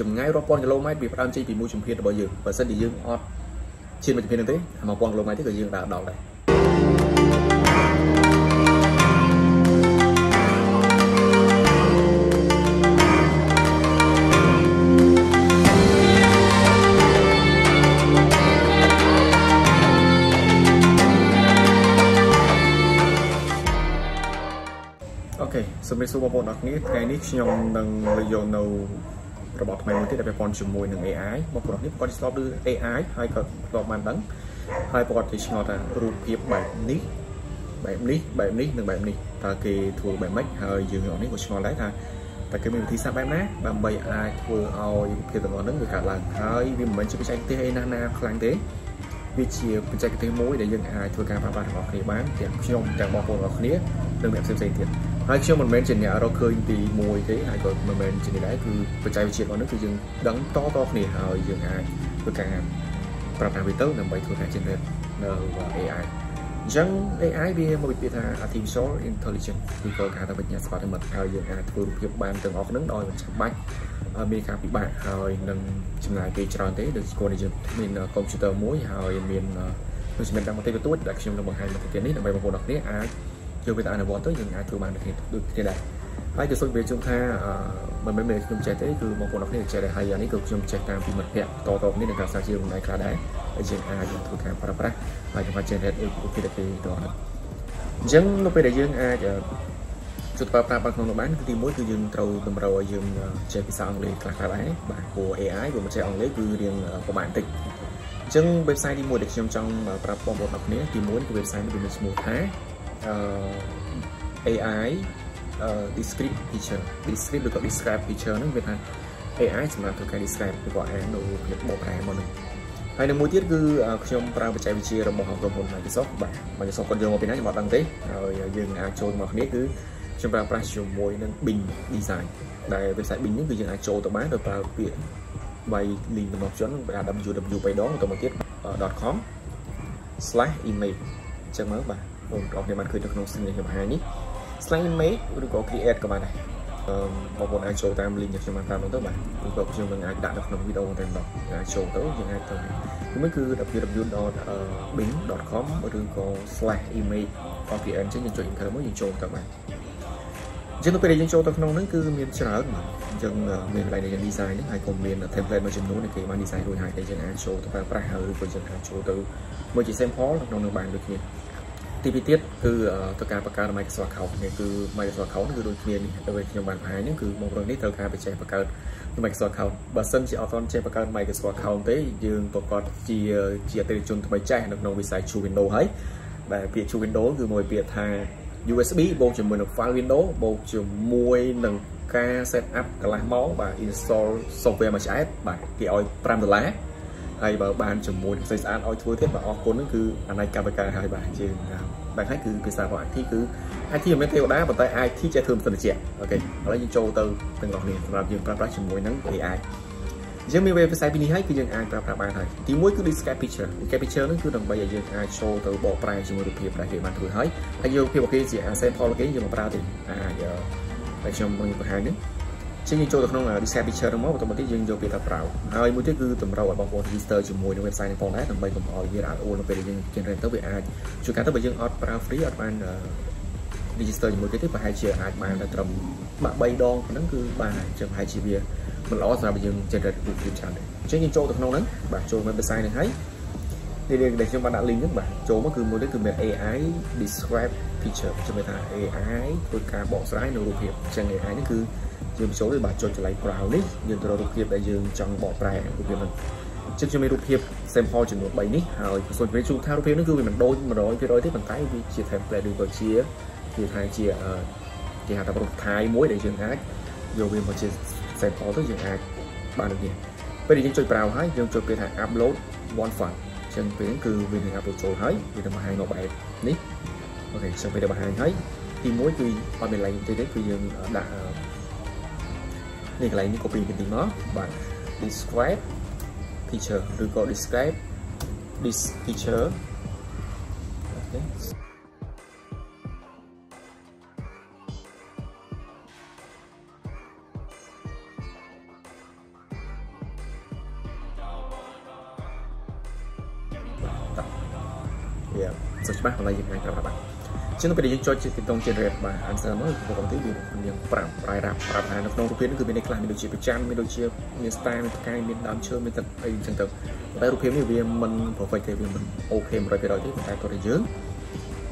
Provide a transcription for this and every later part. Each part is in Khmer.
ចម្ងាយរាប់ពាន់គីឡូម៉ែត្រវាផ្ដើមចេញពីមួយជំហានរបស់យើងបើសិនជាយើងអត់ឈានមួយជំហាននោះទេ1000គីឡូម៉ែត្រទេក៏យើងដើរដល់ដែរអូខេសូមជម្រាបសួរបងប្អូនអរគ្នាថ្ងៃនេះខ្ញុំនឹងលើកយកនៅ របបថ្មីមួយទៀតដែលពាក់ព័ន្ធជាមួយនឹង AI បងប្អូននេះគាត់ឆ្លប់ឮ AI ហើយក៏ធ្លាប់បានដឹងហើយគាត់គេឆ្ងល់ថារូបភាពបែបនេះបែបនេះបែបនេះនិងបែបនេះតើគេធ្វើបែបម៉េចហើយយើងអ្នកនេះក៏ឆ្ងល់ដែរថាតើគេមានវិធីសាស្ត្របែបណាដើម្បីអាចធ្វើឲ្យរូបភាពទាំងអស់ហ្នឹងវាកើតឡើងហើយវាមិនមែនជាបច្ចេកទេសអីណាណាខ្លាំងទេវាជាបច្ចេកទេសមួយដែលយើងអាចធ្វើការប្រើប្រាស់របស់គ្នាបានទាំងខ្ញុំទាំងបងប្អូនរបស់គ្នានិងអ្នកផ្សេងៗទៀត ហើយខ្ញុំមិនមែនជាអ្នករកឃើញទី1ទេហើយក៏មិនមែនជានេះដែរគឺបច្ចេកវិទ្យារបស់នេះគឺយើងដឹងតតគ្នាហើយយើងអាចធ្វើការប្រើប្រាស់វាទៅដើម្បីធ្វើការ generate នៅ AI អញ្ចឹង AI វាមកពីពាក្យថា artificial intelligence គឺក៏គេហៅថាបញ្ញាសិប្បនិម្មិតហើយយើងអាចធ្វើរូបភាពបានទាំងអស់ហ្នឹងដោយមិនចាំបាច់មានការពិបាកហើយនឹងចំណាយពេលច្រើនទេដូចគាត់យើងមានកុំព្យូទ័រមួយហើយមានដូចជាមានកម្មវិធីបន្ទួចដែលខ្ញុំនឹងបង្ហាញមកទីនេះដើម្បីបងប្អូនអរគ្នាអាច យកវាទៅអនុវត្តទៅយើងអាចធ្វើបានដូចគ្នាដូចគ្នាដែរហើយទៅសុខវាជុំថាមិនមែនខ្ញុំចេះទេគឺបងប្អូនអរគ្នាចេះដែរហើយអានេះគឺខ្ញុំចេះតាមពីមិត្តភ័ក្តិតតគ្នានឹងការសាជារំលែកខ្លះដែរហើយយើងអាចធ្វើការប្រើប្រាស់ហើយខ្ញុំអាច generate ឧបករណ៍ទៅដល់អញ្ចឹងនៅពេលដែលយើងអាចជួយប្រើប្រាស់បានក្នុងនោះបានគឺទីមួយគឺយើងត្រូវតម្រូវឲ្យយើងចេះភាសាអង់គ្លេសខ្លះៗដែរបាទព្រោះ AI វាមិនចេះអង់គ្លេសគឺរៀងពិបាកបន្តិចអញ្ចឹង website ទី1ដែលខ្ញុំចង់ប្រាប់បងប្អូនអរគ្នាទី1គឺ website នេះវាមានឈ្មោះថា AI descript feature descript ឬក៏ describe feature ហ្នឹងវាថា AI សម្រាប់ធ្វើការ describe ឬក៏អាននៅភាពបកប្រែមកហ្នឹងហើយនៅមួយទៀតគឺខ្ញុំប្រើបច្ចេកវិទ្យារបស់ក្រុមហ៊ុន Microsoft បាទ Microsoft គាត់យកមកពីណាខ្ញុំអត់ដឹងទេហើយយើងអាចចូលមកគ្នាគឺខ្ញុំប្រើប្រាស់ជាមួយនឹង Bing Design ដែល website Bing នេះគឺយើងអាចចូលទៅបានដោយប្រើពាក្យ by link របស់ខ្ញុំបាទ www 3ដងទៅមកទៀត .com/image អញ្ចឹងមើលបាទ បងប្អូនគ្នាបានឃើញនៅក្នុង screen ខ្ញុំបង្ហាញនេះ slide image ឬក៏ create ក៏បានដែរអឺបងប្អូនអាចចូលតាម link ដែលខ្ញុំបានប្រាប់នោះទៅបាទឬក៏ខ្ញុំនឹងអាចដាក់នៅក្នុងវីដេអូតែម្ដងអាចចូលទៅយើងអាចទៅមួយគឺ www.bing.com ឬក៏ /image copy and ចឹងយើងចុច enter មកយើងចូលទៅបាទអញ្ចឹងនៅពេលដែលយើងចូលទៅក្នុងហ្នឹងគឺមានច្រើនបាទអញ្ចឹងមានកន្លែងដែលយើង design ហ្នឹងហើយក៏មាន template មួយចំនួនដែលគេបាន design រួចហើយដែលយើងអាចចូលទៅប្រើប្រាស់ហើយឬក៏យើងអាចចូលទៅមួយជា sample នៅក្នុងនឹងបានដូចគ្នា ទីពីរទៀតគឺទៅការបង្កើត Microsoft account នេះគឺ Microsoft account គឺដូចគ្នានេះដូចខ្ញុំបានបង្ហាញហ្នឹងគឺបងប្អូននេះត្រូវការបញ្ចេះបង្កើត Microsoft account បើសិនជាអត់ទាន់ចេះបង្កើត Microsoft account ទេយើងប្រកាសជាជាអតិថិជនថ្មីចេះនៅក្នុងវិស័យ Chu Windows ហើយដែលពាក្យ Chu Windows គឺមួយពាក្យថា USB បូកជាមួយនឹង file Windows បូកជាមួយនឹងការ set up កន្លះម៉ោងបាទ install software មួយឆ្អែតបាទគេឲ្យ5ដុល្លារហើយបើបានជាមួយនឹងផ្សេងស្អាតឲ្យធ្វើទៀតបាទអរគុណហ្នឹងគឺអាណ័យកម្មការហើយបាទយើង បាទហើយគឺភាសារបស់ IT គឺ IT មិនមែនទេវតាប៉ុន្តែ IT ចេះធ្វើមិនសិនជាអូខេឥឡូវយើងចូលទៅទាំងអស់គ្នាសម្រាប់យើងប្រើប្រាស់ជាមួយនឹង AI យើងមានវិស័យពីនេះហើយគឺយើងអាចប្រើប្រាស់បានហើយទីមួយគឺ Describe Picture Describe Picture ហ្នឹងគឺដើម្បីឲ្យយើងអាចចូលទៅបកប្រែជាមួយរូបភាពដែលគេបានធ្វើហើយហើយយករូបភាពរបស់គេជា sample គេយើងមកប្រើទេអាចតែខ្ញុំនឹងបង្ហាញហ្នឹង ជាងយើងចូលទៅក្នុង Describe Picture ហ្នឹងមកបន្តមកទៀតយើងយកពាក្យថា Browse ហើយមួយទៀតគឺតម្រូវឲ្យបងប្អូន register ជាមួយនឹង website នេះផងដែរដើម្បីកុំឲ្យវារអាក់រអួលនៅពេលដែលយើង generate ទៅវាអាចជួយការទៅបើយើងអត់ប្រើ free អត់បាន register ជាមួយគេទេប្រហែលជាអាចបានតែត្រឹមបាក់3ដងហ្នឹងគឺបានហើយចឹងប្រហែលជាវាមិនល្អសម្រាប់យើង generate រូបភាពច្រើនទេអញ្ចឹងយើងចូលទៅក្នុងហ្នឹងបាទចូល website ហ្នឹងហើយនេះដែលខ្ញុំបានដាក់ link ហ្នឹងបាទចូលមកគឺមួយនេះគឺមាន AI describe picture ជំនឿថា AI ធ្វើការបកស្រាយនៅរូបភាពអញ្ចឹង AI នេះគឺ យើងបញ្ចូលទៅបាទចុចកន្លែង browse នេះយើងទៅរករូបភាពដែលយើងចង់បកប្រែរូបភាពហ្នឹងចឹងខ្ញុំមានរូបភាព sample ចំនួន3នេះហើយសូមជម្រាបជូនថារូបភាពនេះគឺវាមិនដូច100%ទេប៉ុន្តែវាជា template ឬក៏ជាគេថាជាគេហៅថារូបថៃមួយដែលយើងអាចយកវាមកជា sample ទៅយើងអាចបានដូចនេះពេលដែលយើងចុច browse ហើយយើងចុចពាក្យថា upload one file ចឹងពេលហ្នឹងគឺវានឹង upload ចូលហើយវានឹងបង្ហាញនៅបែបនេះអូខេចឹងពេលដែលបង្ហាញហើយទី1គឺអត់មាន line ទេទេគឺយើងដាក់ នេះកន្លែងនេះ copy ពីទីមកបាទ describe picture ឬក៏ describe this picture kita ចឹងពេលយើងចុចទីតុង generate បាទ answer មកគឺកំពុងវាមាន5ប្រៃរាប់ប្រាប់ថានៅក្នុងរូបភាពនេះគឺមានន័យខ្លះមានដូចជាប្រចាំមានដូចជាមាន style មានផ្កាយមានដើមឈើមានទឹកអីចឹងទៅតែរូបភាពនេះវាមិន perfect ទេវាមិនអូខេ100%ទេប៉ុន្តែតើយើង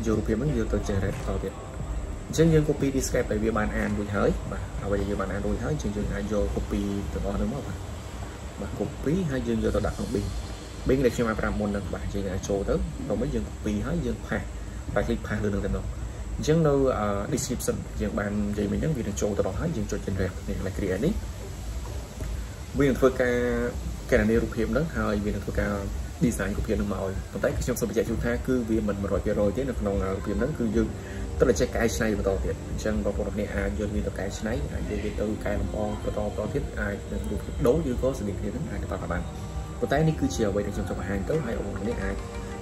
យករូបភាពហ្នឹងយកទៅ generate តទៀតអញ្ចឹងយើង copy describe ដែលវាបានអានរួចហើយបាទអ្វីដែលយើងបានអានរួចហើយអញ្ចឹងយើងអាចយក copy ទាំងអស់ហ្នឹងមកបាទបាទ copy ហើយយើងយកទៅដាក់ក្នុង Bing Bing ដែលខ្ញុំបានប្រាប់មុនហ្នឹងបាទយើងអាចចូលទៅដល់មកយើង copy ហើយយើង paste បាទ click paste លើនឹងតែម្ដងអញ្ចឹងនៅ description យើងបាននិយាយមិញហ្នឹងវានឹងចូលទៅដល់ហើយយើងចុច generate នេះកន្លែង create នេះវានឹងធ្វើការកណនីរូបភាពហ្នឹងហើយវានឹងធ្វើការ design រូបភាពហ្នឹងមកឲ្យប៉ុន្តែខ្ញុំសូមបញ្ជាក់ជូនថាគឺវាមិន100%ទេនៅក្នុងរូបភាពហ្នឹងគឺយើងត្រូវតែចេះកែច្នៃបន្តទៀតអញ្ចឹងបងប្អូនគ្នាអាចយកវាទៅកែច្នៃអាចយកវាទៅកែលម្អបន្តបន្តទៀតអាចនឹងរូបភាពដូរឬក៏ស្តីគ្នាហ្នឹងអាចទៅប្រើបានប៉ុន្តែនេះគឺជាអ្វីដែលខ្ញុំចង់បង្ហាញទៅហើយបងប្អូនគ្នាអាច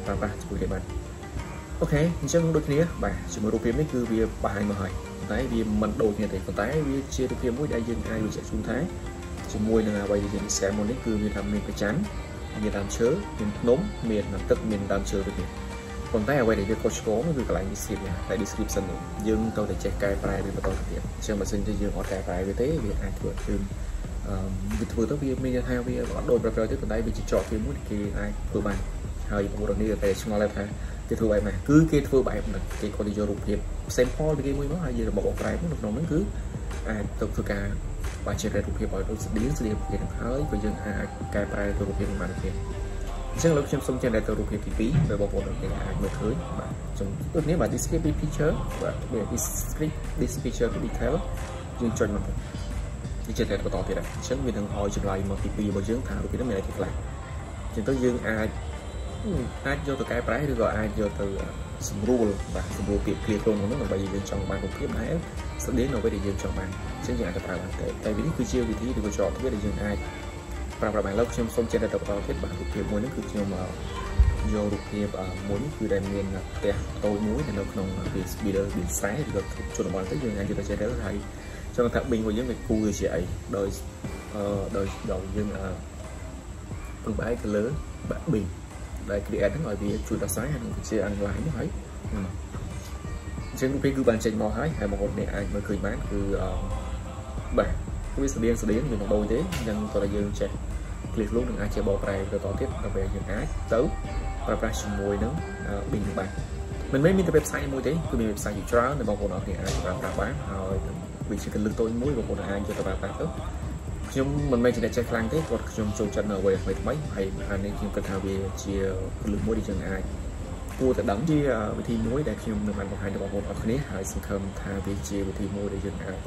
ប្រើប្រាស់ជាមួយគ្នាបាន អូខេអញ្ចឹងដូចគ្នាបាទជាមួយរូបភាពនេះគឺវាបង្ហាញមកហើយតែវាមិនដូចគ្នាទេប៉ុន្តែវាជារូបភាពមួយដែលយើងអាចបញ្ជាក់ជូនថាជាមួយនឹងអ្វីដែលយើង share មុននេះគឺមានថាមានប្រច័នមានដើមឈើមានភ្នំមានទឹកមានដើមឈើដូចនេះប៉ុន្តែអ្វីដែលវាខុសឆ្គងគឺកន្លែង description តែ description នេះយើងត្រូវតែចេះកែប្រែវាបន្តទៅទៀតអញ្ចឹងបើសិនជាយើងអត់កែប្រែវាទេវាអាចធ្វើឲ្យយើងអឺវាធ្វើទៅវាមានថាវាអត់ដូចប្រក្រតីទេប៉ុន្តែវាជាច្រកវាមួយគេអាចធ្វើបានហើយបងប្អូននេះតែឆ្ងល់ថា គេធ្វើបែបណាគឺគេធ្វើបែបហ្នឹងគេគាត់យករូបភាព sample ពីគេមួយមកហើយយើងមកបកប្រែនៅក្នុងហ្នឹងគឺអាចទៅធ្វើការបើជារូបភាពឲ្យដូចស្តៀងស្តៀងពីនឹងហើយក៏យើងអាចកែប្រែទៅរូបភាពនឹងបានទៀតអញ្ចឹងលោកខ្ញុំសូមចេញទៅរូបភាពទី2ដែលបងប្អូនទាំងអាចមើលឃើញបាទខ្ញុំដូចនេះបាទ describe picture បាទវា describe this picture to detail យើងចុចមកទីចិត្តបន្តទៀតអញ្ចឹងវានឹងឲ្យចម្លើយមកទី2របស់យើងថារូបភាពនេះមានអីខ្លះអញ្ចឹងទៅយើងអាច អាចយកទៅកែប្រែឬក៏អាចយកទៅសម្រួលបាទសម្រួលពាក្យ clear ក្នុងនោះដើម្បីយើងចង់បានរូបភាពដែលស្តៀងនៅអ្វីដែលយើងចង់បានអញ្ចឹងយើងអាចទៅប្រើបានតែតែវានេះគឺជាវិធីឬក៏ច្រកទ្វារដែលយើងអាចប្រើប្រាស់បានឡើយខ្ញុំសូមចេះទៅបន្តទៀតបាទរូបភាពមួយនេះគឺខ្ញុំយករូបភាពមួយនេះគឺដែលមានផ្ទះតូចមួយនៅក្នុងវា speeder វាស្រែឬក៏ជនបទទៅយើងអាចយកទៅចេះទៅហើយចង់ថា Bing របស់យើងវាគូជាអីដោយដោយដោយយើងពឹងផ្អែកទៅលើបាក់ Bing ដែល create ហ្នឹងឲ្យវាជួយដោះស្រាយហើយនឹងជា online នោះហើយអញ្ចឹងរូបភាពគឺបានចេញមកហើយហើយបងប្អូនអ្នកអាចមើលឃើញបានគឺបាទវាស្តៀងស្តៀងវាមិនដូចទេអញ្ចឹងតើយើងចេះ click លោកនឹងអាចជាបកប្រែទៅតទៀតដើម្បីយើងអាចទៅប្រើប្រាស់ជាមួយនឹង Bing នឹងបានមិនមែនមានតែ website មួយទេគឺមាន website ជាច្រើនដែលបងប្អូនអរគ្នាអាចប្រើប្រាស់បានហើយវាជាកលឹះតូចមួយបងប្អូនអាចយកទៅប្រើប្រាស់ទៅ ខ្ញុំមិនមែនជាអ្នកចេះខ្លាំងទេគាត់ខ្ញុំចូលចិត្តនៅអ្វីថ្មីថ្មីហើយអានេះខ្ញុំគិតថាវាជាគន្លឹះមួយដែលយើងអាចគួរតែដឹងជាវិធីមួយដែលខ្ញុំនឹងបានបង្ហាញទៅបងប្អូនអរគ្នាហើយសង្ឃឹមថាវាជាវិធីមួយដែលយើងអាច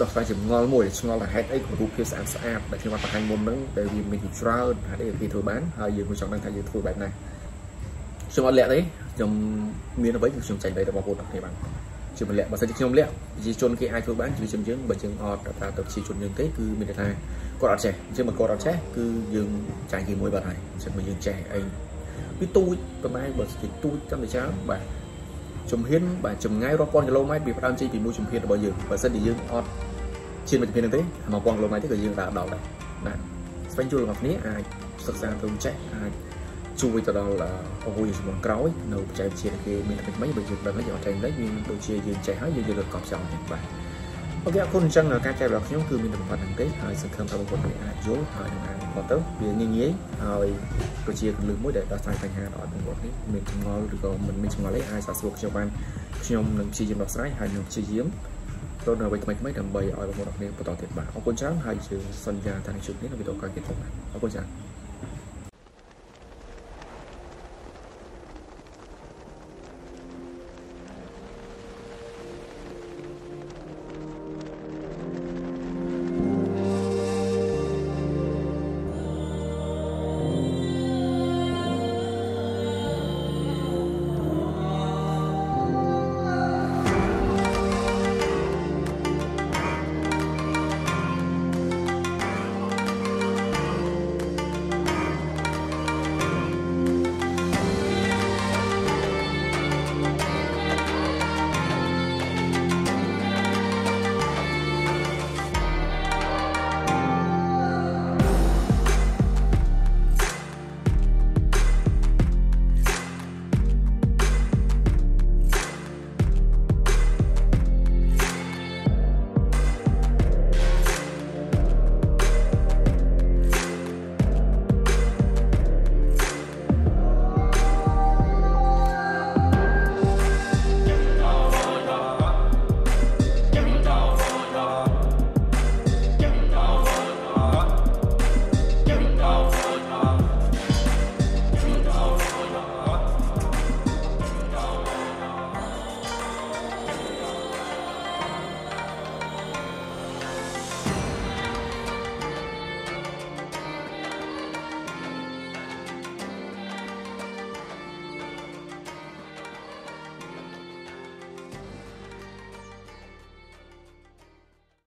ដោះស្រាយចម្ងល់មួយឆ្ងល់ថាហេតុអីក៏រូបភាពស្អាតស្អាតដែលខ្ញុំបានបង្ហាញមុនហ្នឹងដែលវាមានជាច្រើនហេតុអីគេធ្វើបានហើយយើងក៏ចង់ដឹងថាយើងធ្វើបែបណាខ្ញុំអត់លាក់ទេខ្ញុំមានអ្វីគឺខ្ញុំចែកទៅបងប្អូនអរគ្នាបាន ជាម្លាក់បើសិនជាខ្ញុំលាក់ប្រជាជនគេអាចធ្វើបានជាជនយើងបើយើងអត់ប្រើទៅប្រជាជនយើងទេគឺមានន័យថាគាត់អត់ចេះអញ្ចឹងបើគាត់អត់ចេះគឺយើងចាយគេមួយបាត់ហើយអញ្ចឹងបើយើងចេះអីវាទូចប្រហែលបើជាទូចកាន់តែច្រើនបាទជំហានបាទចម្ងាយរាប់ពាន់គីឡូម៉ែត្រវាផ្ដើមចេញពីមួយជំហានរបស់យើងបើសិនជាយើងអត់ឈានមួយជំហានហ្នឹងទេ1000គីឡូម៉ែត្រទេក៏យើងដើរដល់ដែរណាស្វែងយល់របស់គ្នាអាចសិក្សាទៅចេះអាច ជួយទៅដល់អវយជំនាន់ក្រោយនៅបច្ចេកវិទ្យាគេមានថ្មីៗបើយើងដឹងហើយយើងអត់ចេះលេខវាដូចជាយើងចេះហើយយើងយកទៅកប់ចោលបាទអូខេអរគុណអញ្ចឹងការចែករបស់ខ្ញុំគឺមានតែប៉ុណ្្នឹងទេហើយសង្ឃឹមថាបងប្អូនអាចយល់ហើយនឹងអាចបន្តទៅវាងាយងាយហើយក៏ជាគន្លឹះមួយដែលដោះស្រាយបញ្ហាដល់បងប្អូននេះមានចម្ងល់ឬក៏មិនមានចម្ងល់អីអាចសាកសួរខ្ញុំបានខ្ញុំនឹងព្យាយាមដោះស្រាយហើយនឹងព្យាយាមទៅនៅអ្វីថ្មីៗដើម្បីឲ្យបងប្អូនអរគុណបន្តទៀតបាទអរគុណច្រើនហើយយើងសន្យាថានឹងជួបគ្នានៅវីដេអូក្រោយទៀតផងបាទអរគុណច្រើន